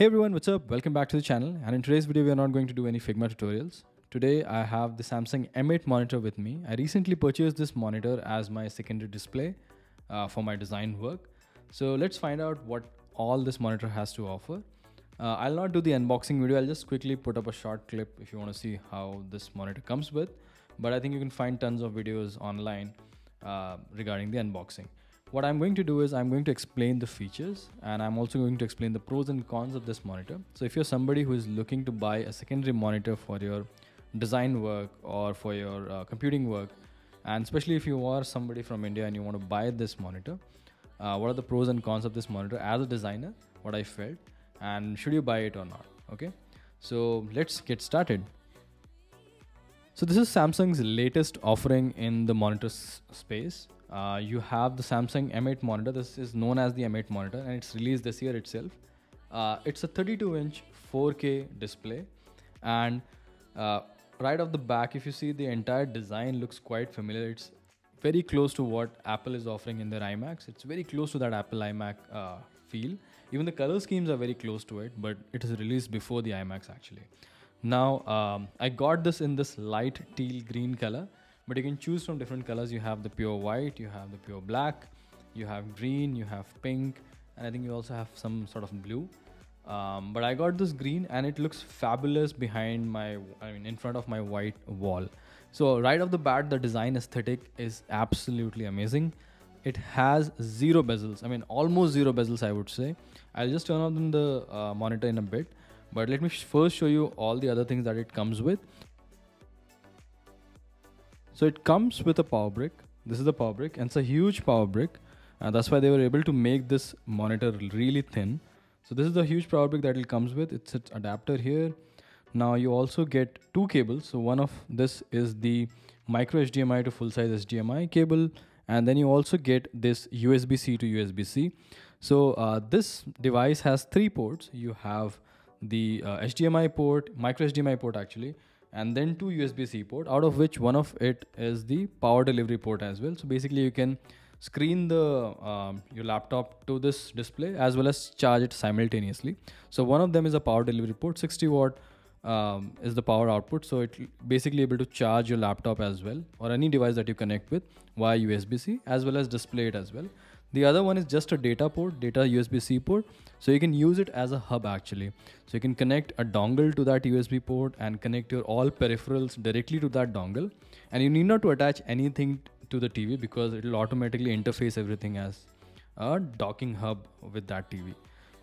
Hey everyone, what's up? Welcome back to the channel. And in today's video, we are not going to do any Figma tutorials. Today, I have the Samsung M8 monitor with me. I recently purchased this monitor as my secondary display uh, for my design work. So let's find out what all this monitor has to offer. Uh, I'll not do the unboxing video. I'll just quickly put up a short clip if you want to see how this monitor comes with. But I think you can find tons of videos online uh, regarding the unboxing. What I'm going to do is I'm going to explain the features and I'm also going to explain the pros and cons of this monitor. So if you're somebody who is looking to buy a secondary monitor for your design work or for your uh, computing work, and especially if you are somebody from India and you want to buy this monitor, uh, what are the pros and cons of this monitor as a designer, what I felt, and should you buy it or not, okay? So let's get started. So this is Samsung's latest offering in the monitor space. Uh, you have the Samsung M8 monitor. This is known as the M8 monitor and it's released this year itself. Uh, it's a 32 inch 4K display and uh, right off the back, if you see the entire design looks quite familiar. It's very close to what Apple is offering in their iMacs. It's very close to that Apple iMac uh, feel. Even the color schemes are very close to it, but it is released before the iMacs actually. Now, um, I got this in this light teal green color but you can choose from different colors. You have the pure white you have the pure black you have green you have pink and i think you also have some sort of blue. Um, but i got this green and it looks fabulous behind my i mean in front of my white wall. So right off the bat the design aesthetic is absolutely amazing. It has zero bezels. I mean almost zero bezels i would say. I'll just turn on the uh, monitor in a bit. But let me first show you all the other things that it comes with so it comes with a power brick. This is the power brick and it's a huge power brick. And that's why they were able to make this monitor really thin. So this is the huge power brick that it comes with. It's its adapter here. Now you also get two cables. So one of this is the micro HDMI to full size HDMI cable. And then you also get this USB-C to USB-C. So uh, this device has three ports. You have the uh, HDMI port, micro HDMI port actually, and then two USB-C port out of which one of it is the power delivery port as well. So basically you can screen the um, your laptop to this display as well as charge it simultaneously. So one of them is a power delivery port 60 watt um, is the power output. So it basically able to charge your laptop as well or any device that you connect with via USB-C as well as display it as well. The other one is just a data port, data USB-C port. So you can use it as a hub actually. So you can connect a dongle to that USB port and connect your all peripherals directly to that dongle. And you need not to attach anything to the TV because it will automatically interface everything as a docking hub with that TV.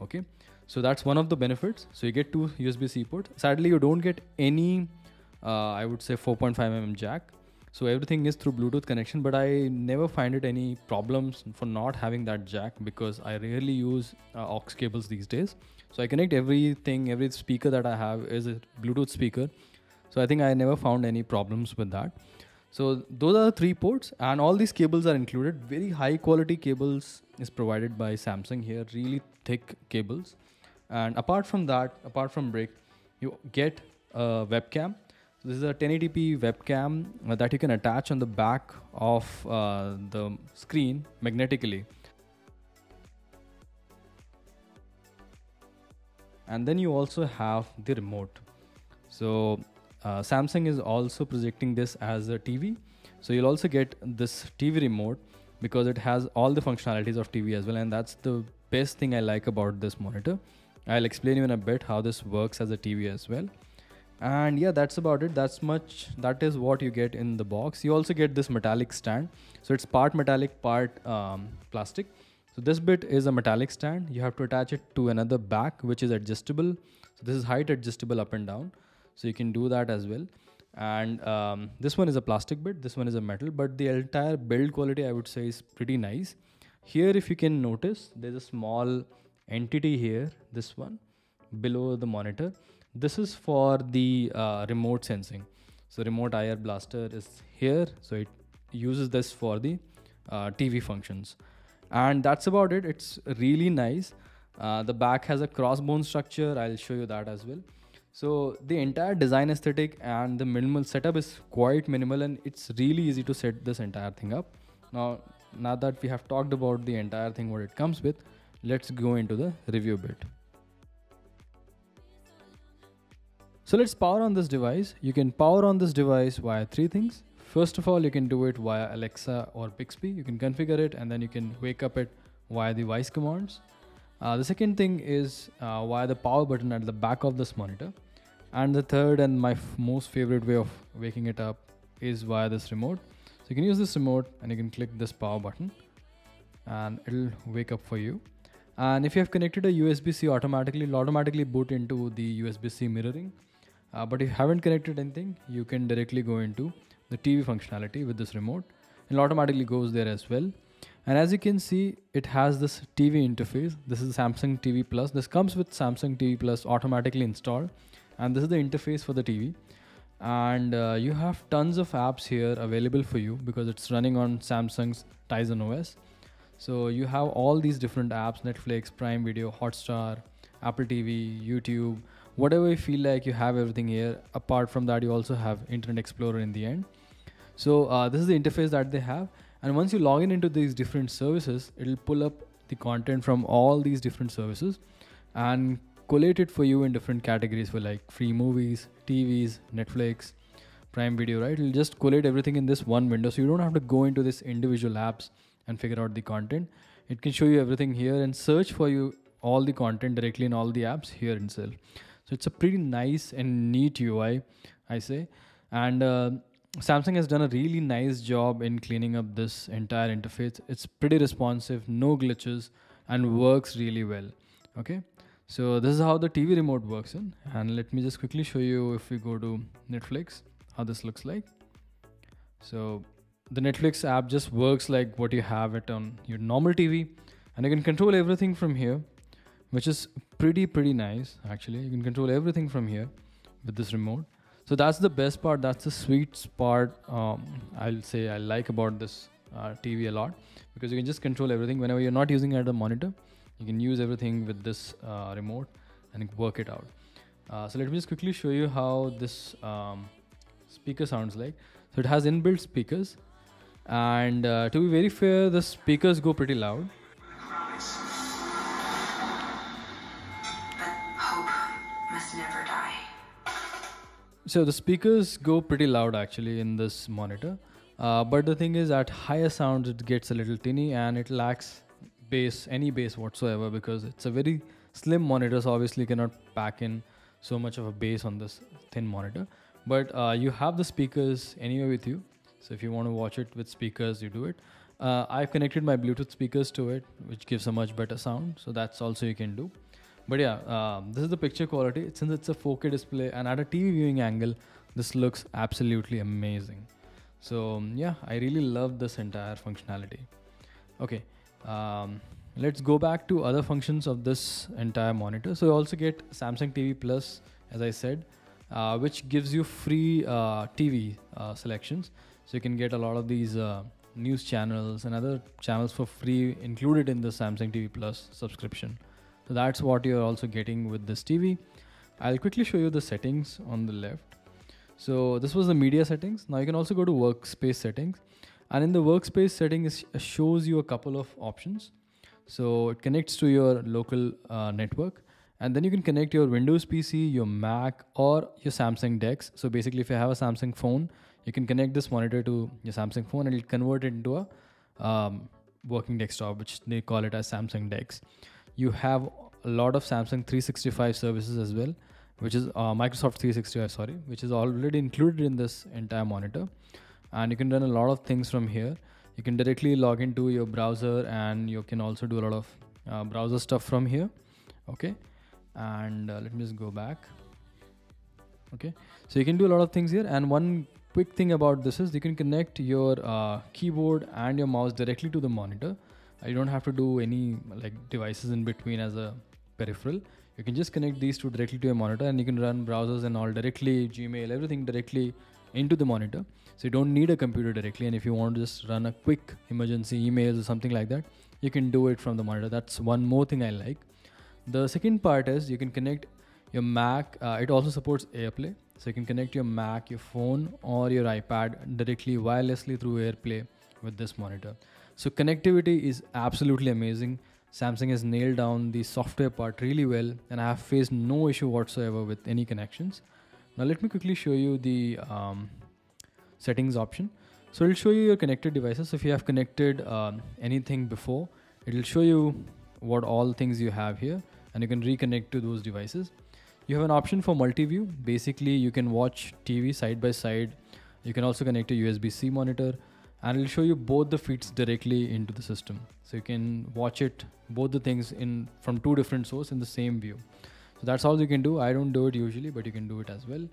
Okay. So that's one of the benefits. So you get two USB-C ports. Sadly, you don't get any, uh, I would say 4.5 mm jack so everything is through bluetooth connection but i never find it any problems for not having that jack because i rarely use uh, aux cables these days. So i connect everything every speaker that i have is a bluetooth speaker. So i think i never found any problems with that. So those are the three ports and all these cables are included. Very high quality cables is provided by samsung here really thick cables. And apart from that apart from brick you get a webcam this is a 1080p webcam uh, that you can attach on the back of uh, the screen magnetically. And then you also have the remote. So uh, Samsung is also projecting this as a TV. So you'll also get this TV remote because it has all the functionalities of TV as well. And that's the best thing I like about this monitor. I'll explain you in a bit how this works as a TV as well and yeah that's about it. That's much that is what you get in the box. You also get this metallic stand. So it's part metallic part um, plastic. So this bit is a metallic stand. You have to attach it to another back which is adjustable. So this is height adjustable up and down. So you can do that as well. And um, this one is a plastic bit. This one is a metal. But the entire build quality i would say is pretty nice. Here if you can notice there's a small entity here this one below the monitor this is for the uh, remote sensing. So remote IR blaster is here. So it uses this for the uh, TV functions. And that's about it. It's really nice. Uh, the back has a crossbone structure. I'll show you that as well. So the entire design aesthetic and the minimal setup is quite minimal and it's really easy to set this entire thing up. Now, now that we have talked about the entire thing, what it comes with, let's go into the review bit. So let's power on this device. You can power on this device via three things. First of all, you can do it via Alexa or Bixby. You can configure it and then you can wake up it via the voice commands. Uh, the second thing is uh, via the power button at the back of this monitor. And the third and my most favorite way of waking it up is via this remote. So you can use this remote and you can click this power button and it'll wake up for you. And if you have connected a USB-C automatically, it'll automatically boot into the USB-C mirroring. Uh, but if you haven't connected anything, you can directly go into the TV functionality with this remote. It automatically goes there as well. And as you can see, it has this TV interface. This is Samsung TV Plus. This comes with Samsung TV Plus automatically installed. And this is the interface for the TV. And uh, you have tons of apps here available for you because it's running on Samsung's Tizen OS. So you have all these different apps, Netflix, Prime Video, Hotstar, Apple TV, YouTube, whatever you feel like you have everything here apart from that you also have internet explorer in the end. So uh, this is the interface that they have. And once you log in into these different services it'll pull up the content from all these different services and collate it for you in different categories for like free movies tvs netflix prime video right? It'll just collate everything in this one window. So you don't have to go into this individual apps and figure out the content. It can show you everything here and search for you all the content directly in all the apps here itself so it's a pretty nice and neat UI, I say. And uh, Samsung has done a really nice job in cleaning up this entire interface. It's pretty responsive, no glitches, and works really well. Okay, so this is how the TV remote works in. And let me just quickly show you if we go to Netflix, how this looks like. So the Netflix app just works like what you have it on your normal TV, and you can control everything from here which is pretty pretty nice actually. You can control everything from here with this remote. So that's the best part. That's the sweet part um, i'll say i like about this uh, tv a lot. Because you can just control everything. Whenever you're not using it at a monitor you can use everything with this uh, remote and work it out. Uh, so let me just quickly show you how this um, speaker sounds like. So it has inbuilt speakers. And uh, to be very fair the speakers go pretty loud So the speakers go pretty loud actually in this monitor. Uh, but the thing is at higher sounds it gets a little tinny and it lacks bass, any bass whatsoever because it's a very slim monitor so obviously you cannot pack in so much of a bass on this thin monitor. But uh, you have the speakers anyway with you. So if you want to watch it with speakers, you do it. Uh, I've connected my Bluetooth speakers to it, which gives a much better sound. So that's also you can do. But yeah, um, this is the picture quality. Since it's a 4K display and at a TV viewing angle, this looks absolutely amazing. So um, yeah, I really love this entire functionality. Okay, um, let's go back to other functions of this entire monitor. So you also get Samsung TV Plus, as I said, uh, which gives you free uh, TV uh, selections. So you can get a lot of these uh, news channels and other channels for free included in the Samsung TV Plus subscription. So that's what you're also getting with this TV. I'll quickly show you the settings on the left. So this was the media settings. Now you can also go to workspace settings and in the workspace settings shows you a couple of options. So it connects to your local uh, network and then you can connect your Windows PC, your Mac or your Samsung DeX. So basically if you have a Samsung phone, you can connect this monitor to your Samsung phone and it'll convert it into a um, working desktop, which they call it as Samsung DeX you have a lot of Samsung 365 services as well, which is uh, Microsoft 365, sorry, which is already included in this entire monitor. And you can run a lot of things from here. You can directly log into your browser and you can also do a lot of uh, browser stuff from here. Okay. And uh, let me just go back. Okay. So you can do a lot of things here. And one quick thing about this is you can connect your uh, keyboard and your mouse directly to the monitor you don't have to do any like devices in between as a peripheral. You can just connect these two directly to your monitor and you can run browsers and all directly gmail everything directly into the monitor. So you don't need a computer directly. And if you want to just run a quick emergency emails or something like that you can do it from the monitor. That's one more thing i like. The second part is you can connect your mac uh, it also supports airplay. So you can connect your mac your phone or your ipad directly wirelessly through airplay with this monitor. So connectivity is absolutely amazing. Samsung has nailed down the software part really well and I have faced no issue whatsoever with any connections. Now let me quickly show you the um, settings option. So it'll show you your connected devices. So if you have connected um, anything before, it'll show you what all things you have here and you can reconnect to those devices. You have an option for multi-view. Basically, you can watch TV side by side. You can also connect a USB-C monitor and it'll show you both the feeds directly into the system. So you can watch it, both the things in from two different sources in the same view. So that's all you can do. I don't do it usually, but you can do it as well.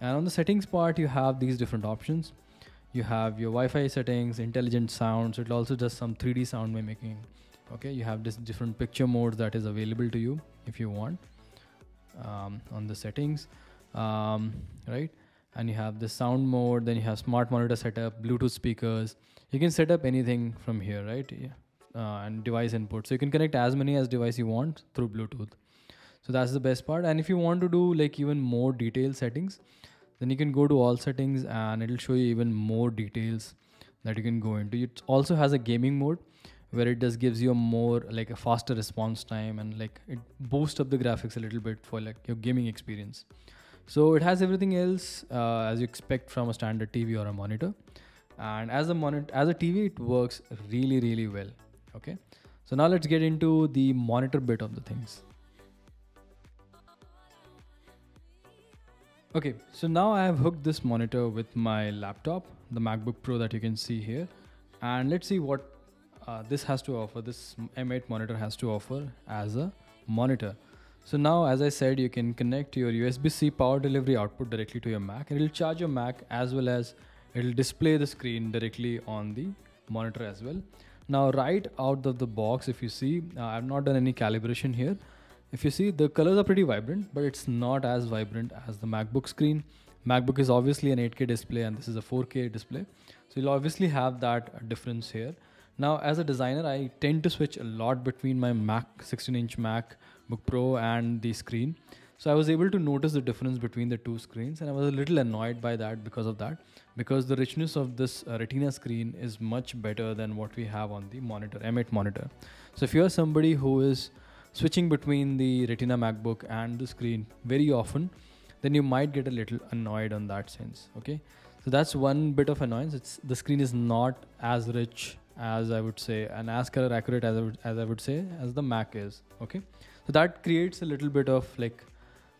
And on the settings part, you have these different options. You have your Wi-Fi settings, intelligent sounds. It also does some 3D sound mimicking. Okay, you have this different picture modes that is available to you if you want um, on the settings, um, right? And you have the sound mode. Then you have smart monitor setup, Bluetooth speakers. You can set up anything from here, right? Yeah. Uh, and device input. So you can connect as many as device you want through Bluetooth so that's the best part and if you want to do like even more detailed settings then you can go to all settings and it'll show you even more details that you can go into it also has a gaming mode where it just gives you a more like a faster response time and like it boosts up the graphics a little bit for like your gaming experience so it has everything else uh, as you expect from a standard tv or a monitor and as a monitor as a tv it works really really well okay so now let's get into the monitor bit of the things Okay, so now I have hooked this monitor with my laptop, the MacBook Pro that you can see here. And let's see what uh, this has to offer, this M8 monitor has to offer as a monitor. So now, as I said, you can connect your USB-C power delivery output directly to your Mac. And It will charge your Mac as well as it will display the screen directly on the monitor as well. Now, right out of the box, if you see, uh, I've not done any calibration here if you see the colors are pretty vibrant but it's not as vibrant as the macbook screen macbook is obviously an 8k display and this is a 4k display so you'll obviously have that difference here now as a designer i tend to switch a lot between my mac 16 inch Mac, macbook pro and the screen so i was able to notice the difference between the two screens and i was a little annoyed by that because of that because the richness of this uh, retina screen is much better than what we have on the monitor m8 monitor so if you're somebody who is switching between the Retina MacBook and the screen very often, then you might get a little annoyed on that sense. Okay, so that's one bit of annoyance. It's the screen is not as rich as I would say and as color accurate as I would, as I would say as the Mac is. Okay, so that creates a little bit of like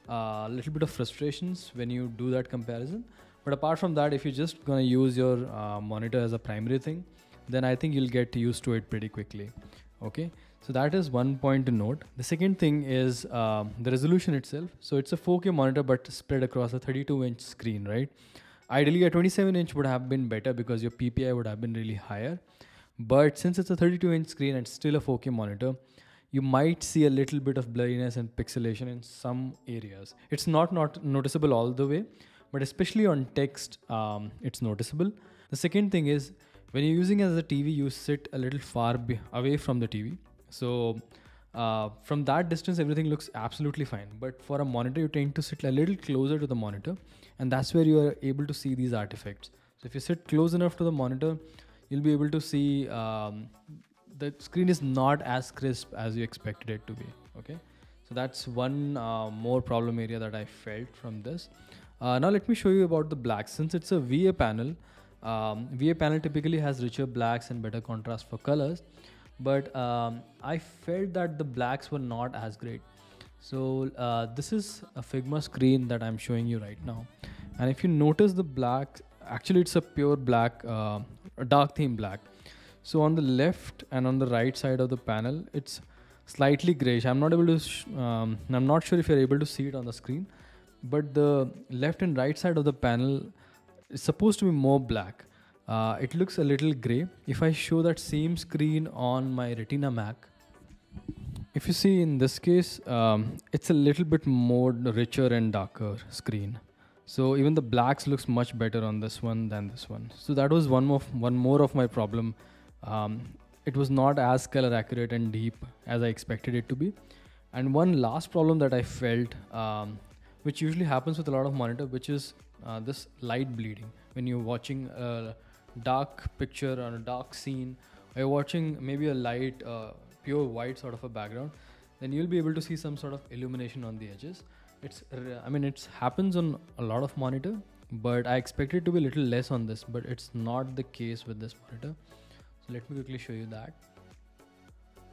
a uh, little bit of frustrations when you do that comparison. But apart from that, if you're just gonna use your uh, monitor as a primary thing, then I think you'll get used to it pretty quickly. Okay. So that is one point to note. The second thing is um, the resolution itself. So it's a 4K monitor, but spread across a 32 inch screen, right? Ideally, a 27 inch would have been better because your PPI would have been really higher. But since it's a 32 inch screen and still a 4K monitor, you might see a little bit of blurriness and pixelation in some areas. It's not not noticeable all the way, but especially on text, um, it's noticeable. The second thing is when you're using as a TV, you sit a little far away from the TV so uh, from that distance, everything looks absolutely fine. But for a monitor, you tend to sit a little closer to the monitor, and that's where you are able to see these artifacts. So if you sit close enough to the monitor, you'll be able to see um, the screen is not as crisp as you expected it to be. Okay, so that's one uh, more problem area that I felt from this. Uh, now let me show you about the black. Since it's a VA panel, um, VA panel typically has richer blacks and better contrast for colors but um, I felt that the blacks were not as great. So uh, this is a Figma screen that I'm showing you right now, and if you notice the black, actually it's a pure black, uh, a dark theme black. So on the left and on the right side of the panel, it's slightly grayish. I'm not able to. Um, I'm not sure if you're able to see it on the screen, but the left and right side of the panel is supposed to be more black uh, it looks a little gray. If I show that same screen on my Retina Mac, if you see in this case, um, it's a little bit more richer and darker screen. So even the blacks looks much better on this one than this one. So that was one more one more of my problem. Um, it was not as color accurate and deep as I expected it to be. And one last problem that I felt, um, which usually happens with a lot of monitor, which is uh, this light bleeding when you're watching. a dark picture or a dark scene, or you're watching maybe a light, uh, pure white sort of a background, then you'll be able to see some sort of illumination on the edges it's i mean it happens on a lot of monitor but i expect it to be a little less on this but it's not the case with this monitor. So let me quickly show you that.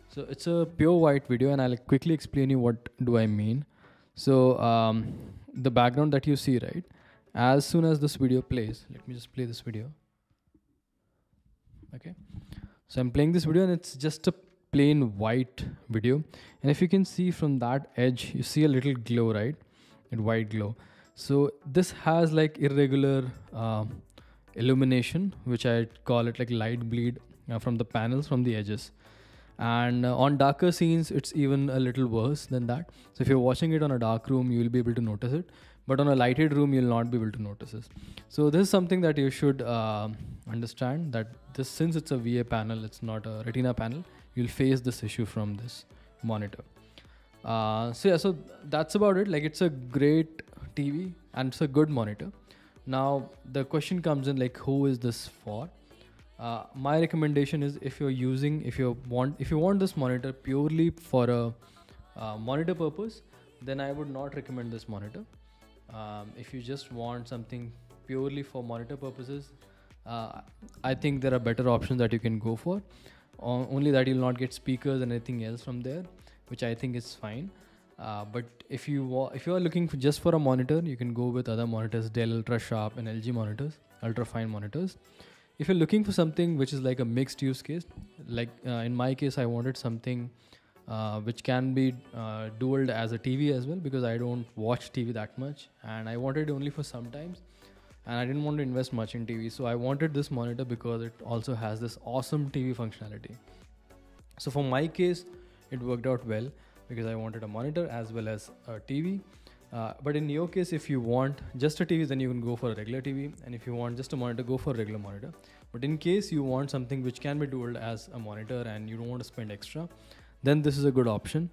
So it's a pure white video and i'll quickly explain you what do i mean. So um, the background that you see right? As soon as this video plays let me just play this video. Okay? So i'm playing this video and it's just a plain white video. And if you can see from that edge you see a little glow right? A white glow. So this has like irregular uh, illumination which i call it like light bleed uh, from the panels from the edges. And uh, on darker scenes it's even a little worse than that. So if you're watching it on a dark room you will be able to notice it. But on a lighted room you'll not be able to notice this so this is something that you should uh, understand that this since it's a va panel it's not a retina panel you'll face this issue from this monitor. Uh, so yeah so that's about it. Like it's a great tv and it's a good monitor. Now the question comes in like who is this for? Uh, my recommendation is if you're using if you want if you want this monitor purely for a uh, monitor purpose then i would not recommend this monitor. Um, if you just want something purely for monitor purposes uh, i think there are better options that you can go for only that you'll not get speakers and anything else from there which i think is fine. Uh, but if you if you are looking for just for a monitor you can go with other monitors dell ultra sharp and lg monitors ultra fine monitors. If you're looking for something which is like a mixed use case like uh, in my case i wanted something uh, which can be uh, dualed as a tv as well because i don't watch tv that much and i wanted only for sometimes and I didn't want to invest much in TV. So I wanted this monitor because it also has this awesome TV functionality. So for my case, it worked out well because I wanted a monitor as well as a TV. Uh, but in your case, if you want just a TV, then you can go for a regular TV. And if you want just a monitor, go for a regular monitor. But in case you want something which can be dual as a monitor and you don't want to spend extra, then this is a good option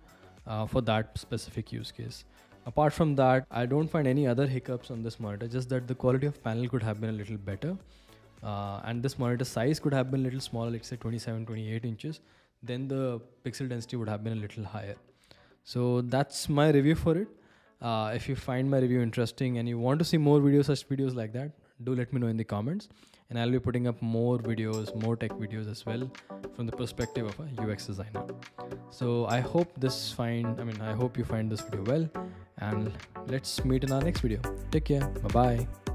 uh, for that specific use case. Apart from that, I don't find any other hiccups on this monitor, just that the quality of panel could have been a little better. Uh, and this monitor size could have been a little smaller, let's say 27, 28 inches. Then the pixel density would have been a little higher. So that's my review for it. Uh, if you find my review interesting and you want to see more videos, such videos like that, do let me know in the comments. And I'll be putting up more videos, more tech videos as well from the perspective of a UX designer. So I hope this find, I mean, I hope you find this video well and let's meet in our next video. Take care. Bye bye.